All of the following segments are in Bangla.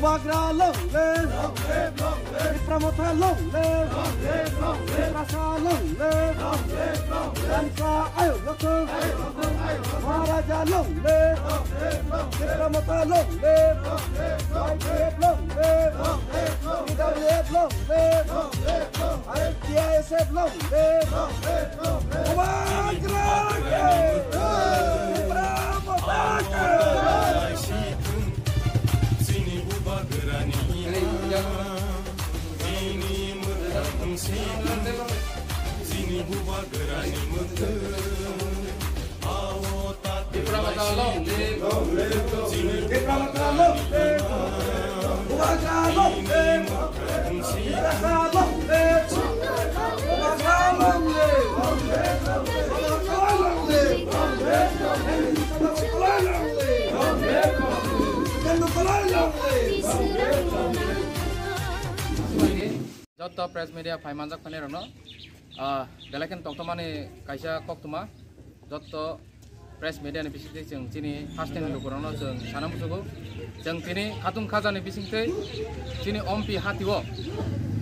Wagra longle, longle, longle. Pramotha longle, longle, longle. Prasa longle, longle, longle. Lanka ayolok, ayolok, ayolok. Maharaja longle, longle, longle. Pramotha longle, longle, longle. Longle, longle, longle. IWF longle, longle, longle. IFTISF longle, longle, longle. Wagra जत्ता प्रेस मिडिया फाइमान्जा खनेर न দেলাইকেন টকটমানে কাইসা ককটমা যত প্রেস মিডিয়ানি বিষয়ে যেন চিনি ফার্স্ট টাইম লোকরণ যেন সানা বুঝবো যেন তিনি খাতুন খাজানি বিষয়ে তিনি অম্পি হাতিও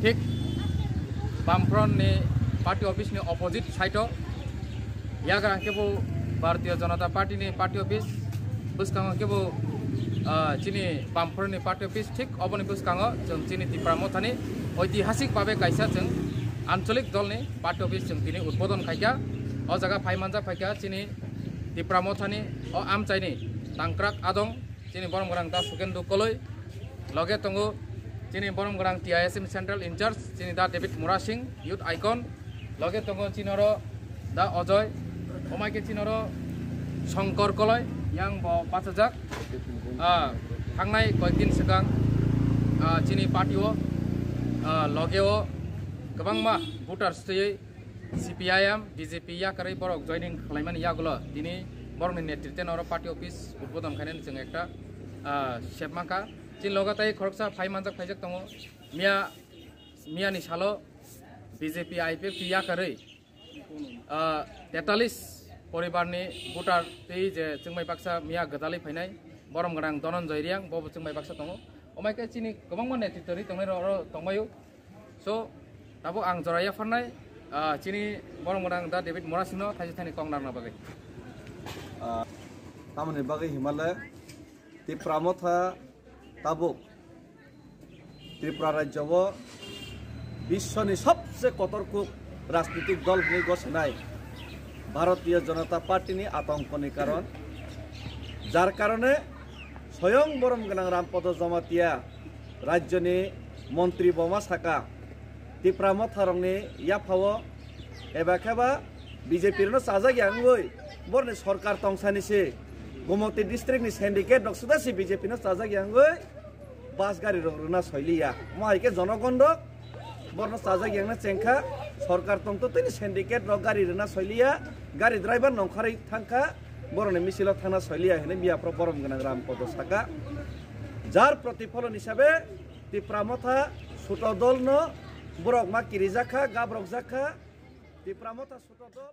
ঠিক বামফ্রন্টনি পার্টি অফিস নি অপোজিট সাইট ইয়ার আঙ্কেবো ভারতীয় জনতা পার্টি নি পার্টি অফিস বুসকাঙ্গ কেবো চিনি বামফ্রন্টনি পার্টি অফিস ঠিক অবনি বুসকাঙ্গ যেন চিনি তিপ্রামথানি ঐতিহাসিকভাবে কাইসা যেন आन्चलिक दलनि पार्टी अफिस जों दिनै उद्बोधन खायका अ जागा फाइमानजा फायका चिनि तिप्रामथानि अ आमचाइनि तांक्राक आदं चिनि बरमगरां दा सुकेन्दु कलय लगे तंगु चिनि बरमगरां टिआइएसएम सेन्ट्रेल इनचार्ज चिनि दा डेभिड मुरा सिंह युथ आइकन लगे तंगु चिनर दा Ajay अमाइके चिनर Shankar कलय yang bo pasajak थांनाय कयदिन सिगां चिनि पार्टीआव लगेआव गोबांमा भटार्स थैयै सिपिआइएम बिजेपि याकारै बरक जयनिं खालामनानै यागुलो दिनै बरनि नेतृत्व और पार्टी अफिस उद्बोधन खायनानै जों एकटा सेबमाखा चिन लगाताय खरकसा फाइ मानजाक फाइजाक दङ मिया मियानि सालो बिजेपि आइपिएफ याकारै तेतालिस परिबारनि भटार दै जे जोंमाइ बाक्सा मिया गोदालै फैनाय बरम गोनां धनन्जय रियां बबो जोंमाइ बाक्सा दङ अमायके चिनि गोबां नेतृत्वनि दंनाय र दंबायो स' tabuk ang joraya farnai chini borong borang da david morasino thaji thani kong narna bagai tamne bagai himalaya ti pramotha tabuk Tripura রাজ্যব বিশ্বনি সবচেয়ে কতর্কুক রাজনৈতিক দল হয়ে ঘোষণায় ভারতীয় জনতা পার্টি নিয়ে আতঙ্ক নি কারণ যার কারণে স্বয়ং বরম গেলাং রামপদ জমাতিয়া রাজ্য নিয়ে মন্ত্রী বমা সাকা তিপ্রাম থারংনি ইয়াফাও এবা খেবা বিজেপির সাজাগি আঙ্গই বরনি সরকার তংসানিসি গুমতি ডিস্ট্রিক্টনি সিন্ডিকেট ডকসুদাসি বিজেপি সাজাগি আঙ্গই বাস গাড়ি রুনা শৈলিয়া মাইকে জনগণ বর্ণ সাজা গেংনা চেংখা সরকার তন্ত তিনি সিন্ডিকেট র গাড়ি রেনা শৈলিয়া গাড়ি ড্রাইভার নংখাरै থাংখা বরনে মিছিল থানা শৈলিয়া হেনে বিয়াপ্র বরম গোনাং রামপদ সাকা যার প্রতিফলন হিসাবে তিপ্রামথা ছোট দল ন бурок макиризака габрокзака дипромота сутодол